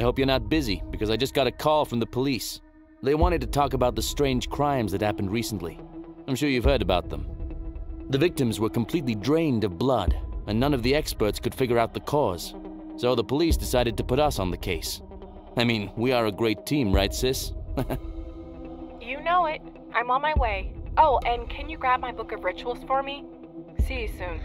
I hope you're not busy, because I just got a call from the police. They wanted to talk about the strange crimes that happened recently. I'm sure you've heard about them. The victims were completely drained of blood, and none of the experts could figure out the cause. So the police decided to put us on the case. I mean, we are a great team, right, sis? You know it. I'm on my way. Oh, and can you grab my book of rituals for me? See you soon.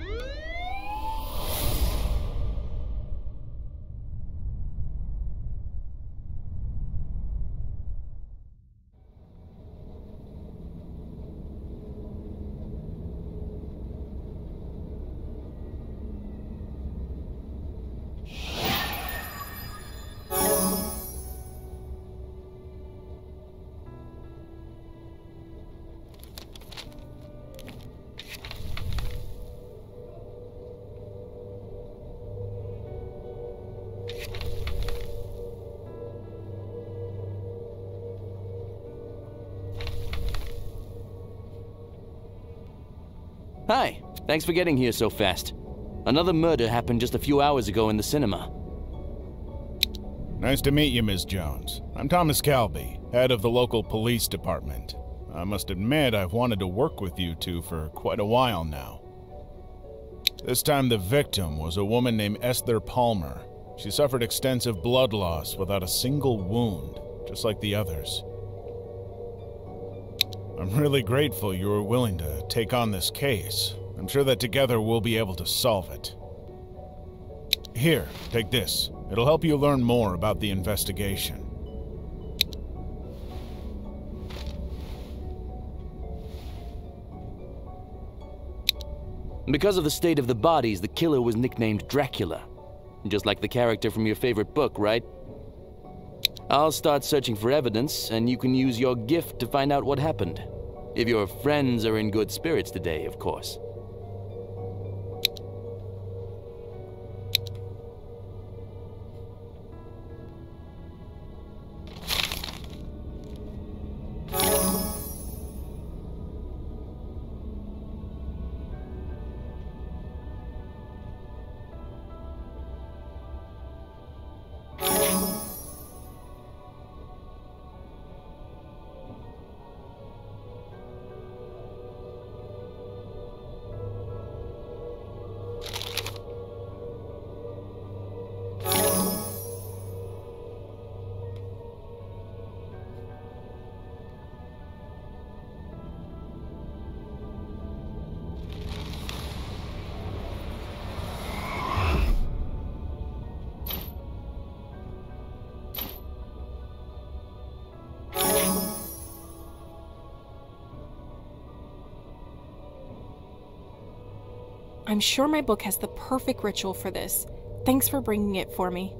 Thanks for getting here so fast. Another murder happened just a few hours ago in the cinema. Nice to meet you, Ms. Jones. I'm Thomas Calby, head of the local police department. I must admit I've wanted to work with you two for quite a while now. This time the victim was a woman named Esther Palmer. She suffered extensive blood loss without a single wound, just like the others. I'm really grateful you were willing to take on this case. I'm sure that together we'll be able to solve it. Here, take this. It'll help you learn more about the investigation. Because of the state of the bodies, the killer was nicknamed Dracula. Just like the character from your favorite book, right? I'll start searching for evidence, and you can use your gift to find out what happened. If your friends are in good spirits today, of course. I'm sure my book has the perfect ritual for this. Thanks for bringing it for me.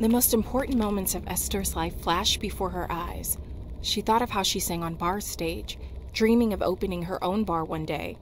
The most important moments of Esther's life flashed before her eyes. She thought of how she sang on bar stage, dreaming of opening her own bar one day.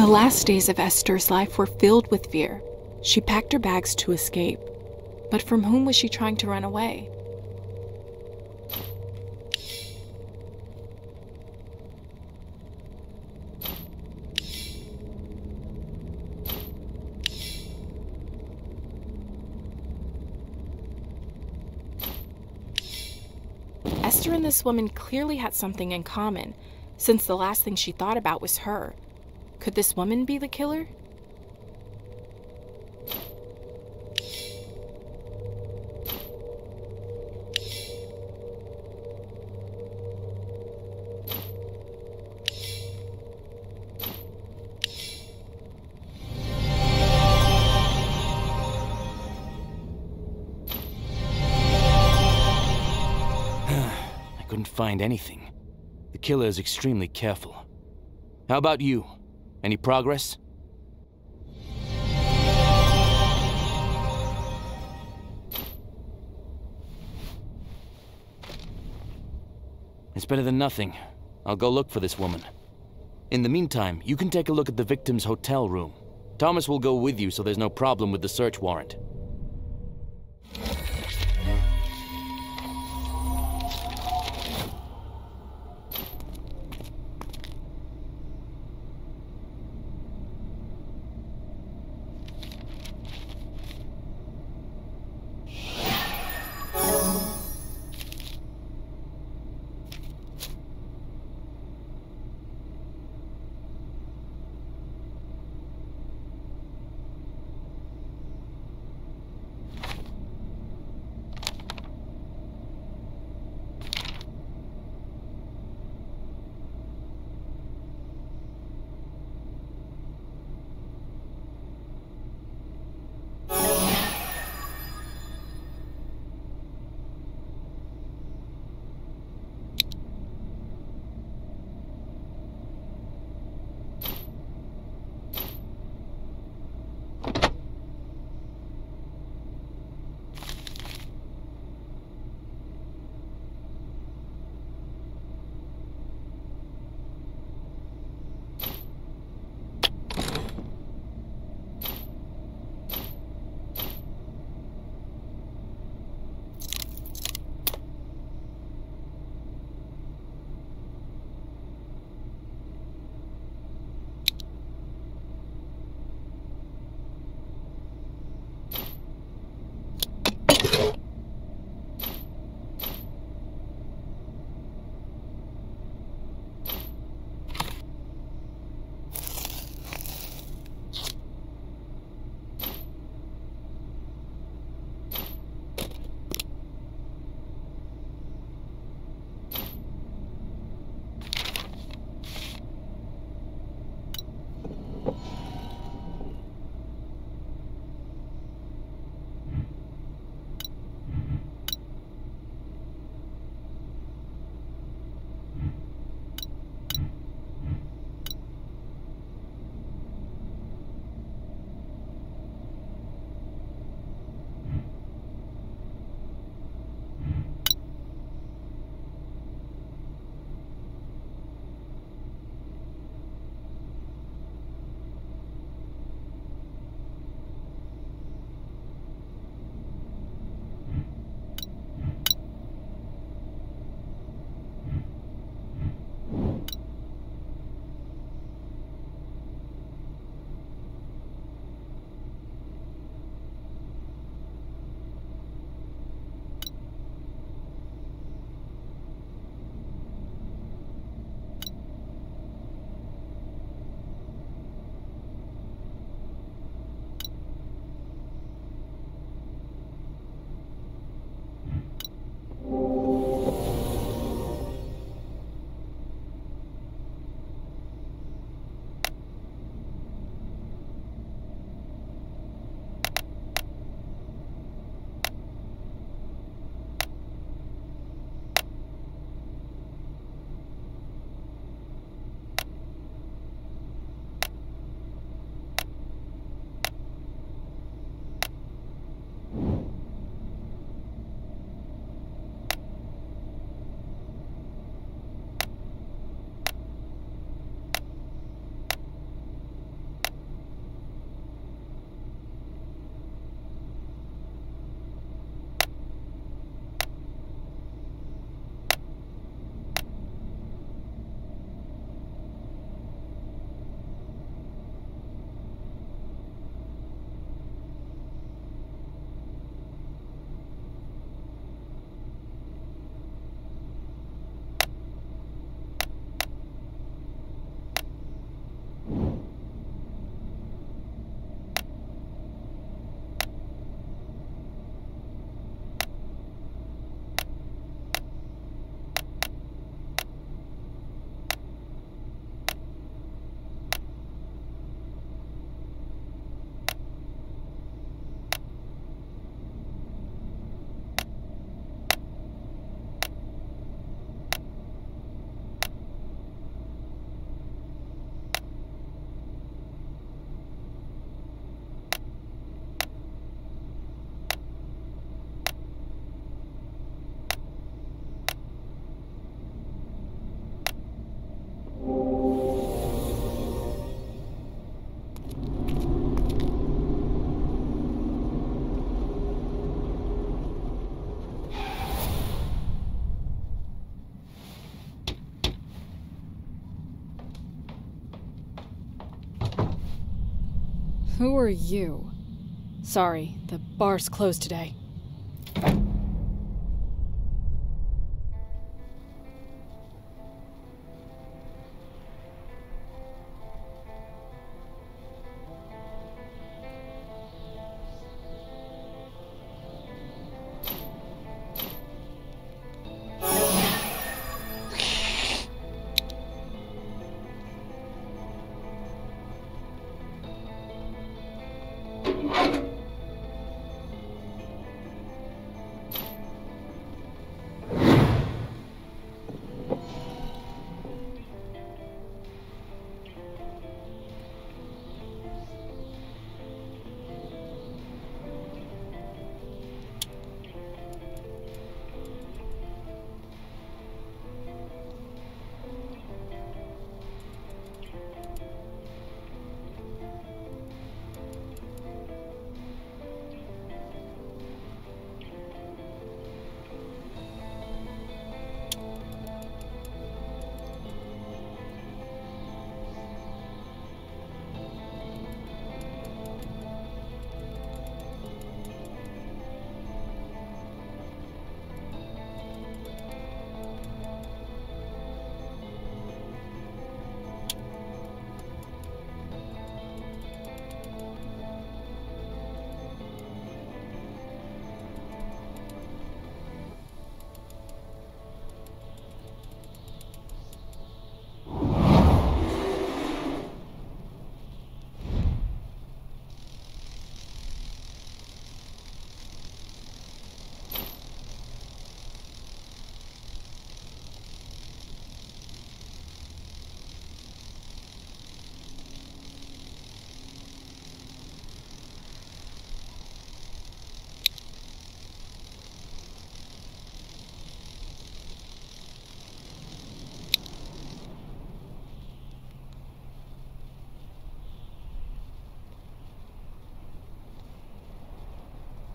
The last days of Esther's life were filled with fear. She packed her bags to escape. But from whom was she trying to run away? Esther and this woman clearly had something in common, since the last thing she thought about was her. Could this woman be the killer? I couldn't find anything. The killer is extremely careful. How about you? Any progress? It's better than nothing. I'll go look for this woman. In the meantime, you can take a look at the victim's hotel room. Thomas will go with you so there's no problem with the search warrant. Who are you? Sorry, the bar's closed today.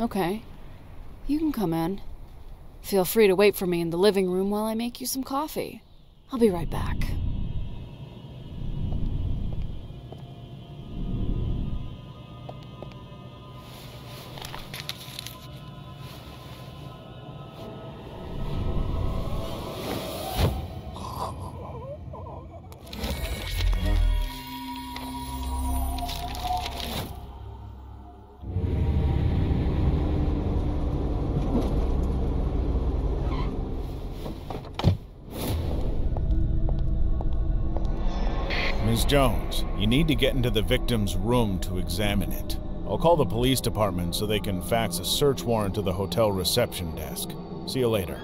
Okay. You can come in. Feel free to wait for me in the living room while I make you some coffee. I'll be right back. Jones, you need to get into the victim's room to examine it. I'll call the police department so they can fax a search warrant to the hotel reception desk. See you later.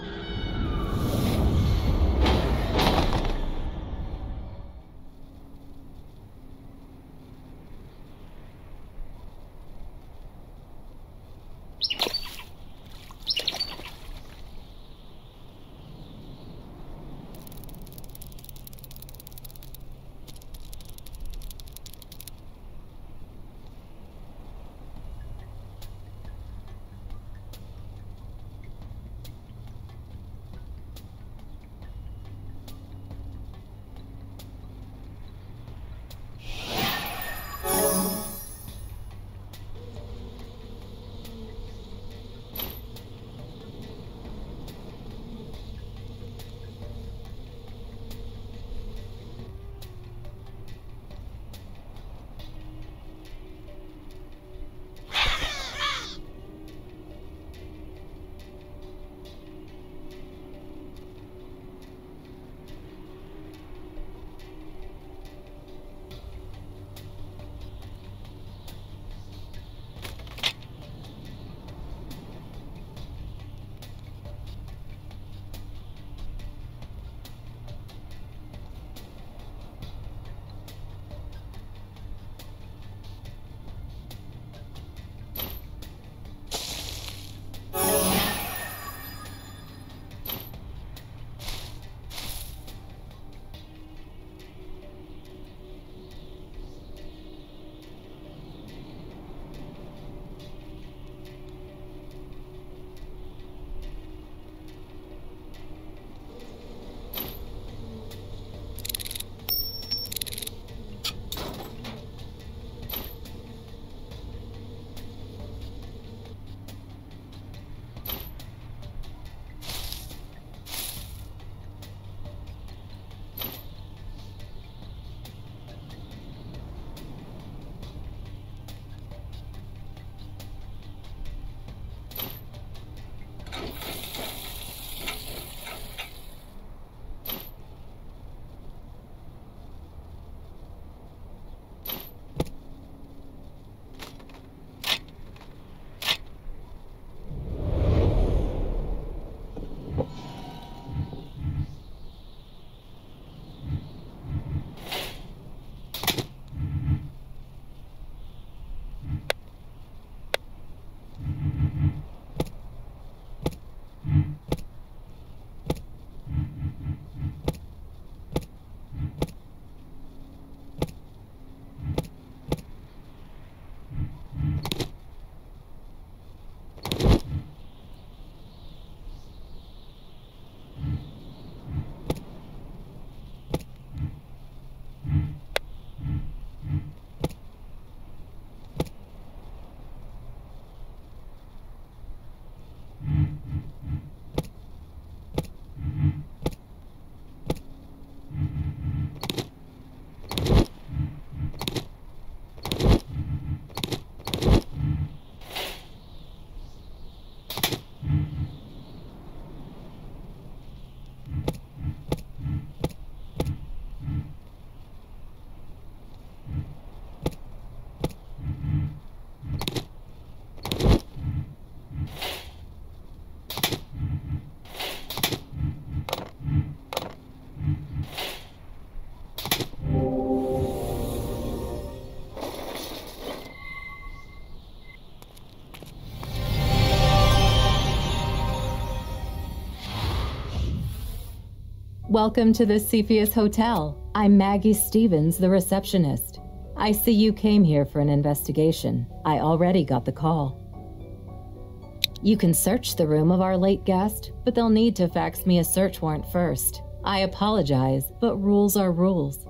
Welcome to the Cepheus Hotel. I'm Maggie Stevens, the receptionist. I see you came here for an investigation. I already got the call. You can search the room of our late guest, but they'll need to fax me a search warrant first. I apologize, but rules are rules.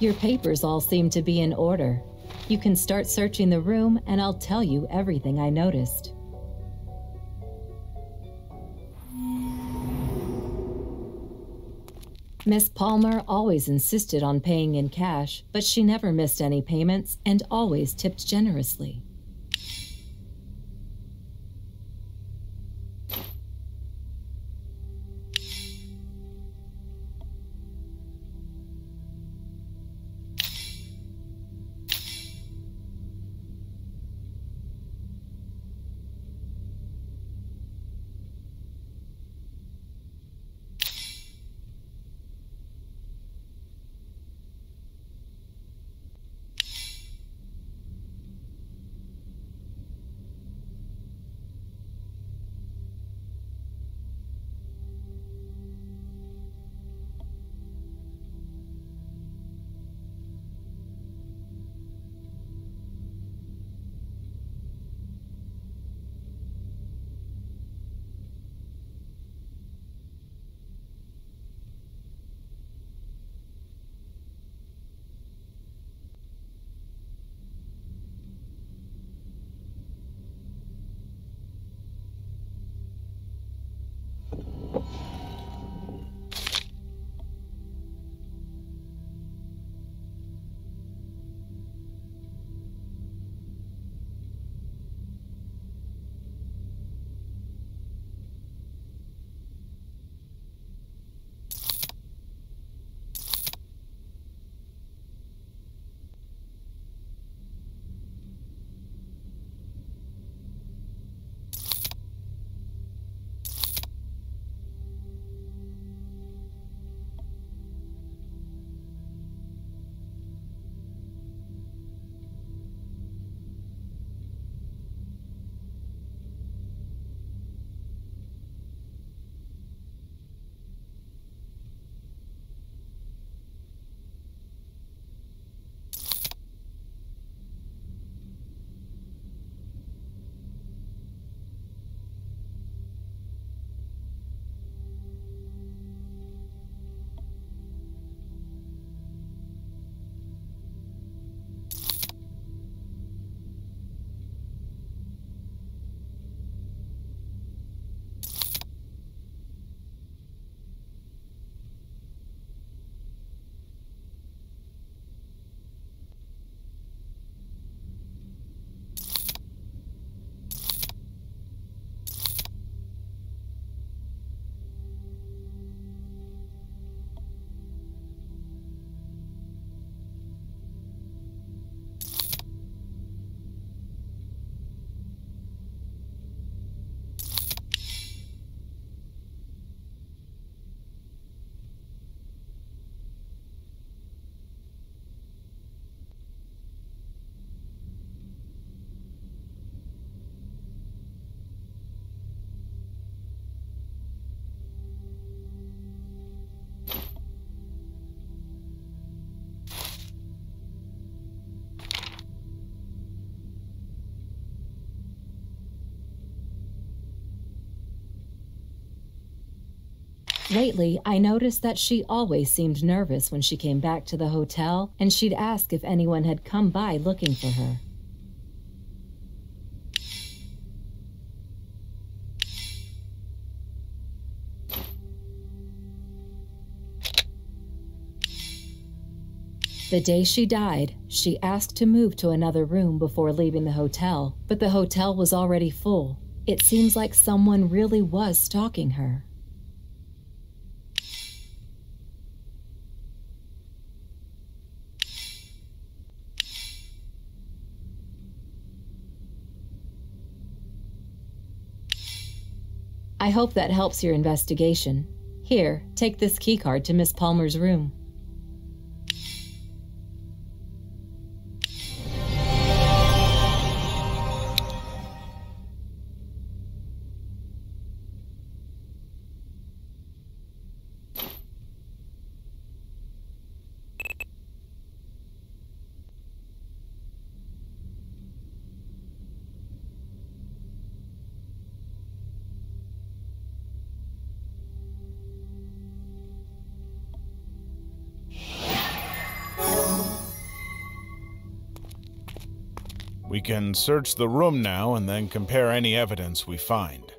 Your papers all seem to be in order. You can start searching the room, and I'll tell you everything I noticed. Miss Palmer always insisted on paying in cash, but she never missed any payments and always tipped generously. Lately, I noticed that she always seemed nervous when she came back to the hotel, and she'd ask if anyone had come by looking for her. The day she died, she asked to move to another room before leaving the hotel, but the hotel was already full. It seems like someone really was stalking her. I hope that helps your investigation. Here, take this keycard to Miss Palmer's room. Can search the room now and then compare any evidence we find.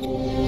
Bye.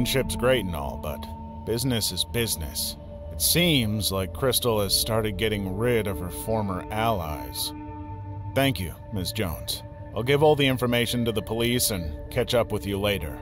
Friendship's great and all, but business is business. It seems like Crystal has started getting rid of her former allies. Thank you, Ms. Jones. I'll give all the information to the police and catch up with you later.